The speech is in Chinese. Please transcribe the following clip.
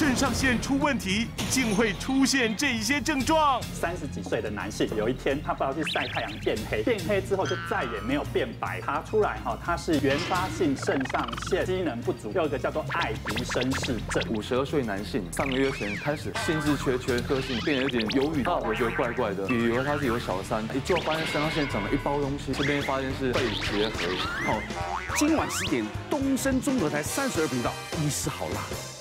肾上腺出问题，竟会出现这些症状。三十几岁的男性，有一天他不要去晒太阳变黑，变黑之后就再也没有变白。查出来哈，他是原发性肾上腺机能不足，第一个叫做爱迪生氏症。五十二岁男性，上个月前开始性智缺缺，个性变得有点忧郁，那我觉得怪怪的，比如他是有小三，一做发现肾上腺长了一包东西，这边发现是肺结核。好，今晚十点，东升综合台三十二频道，医师好辣。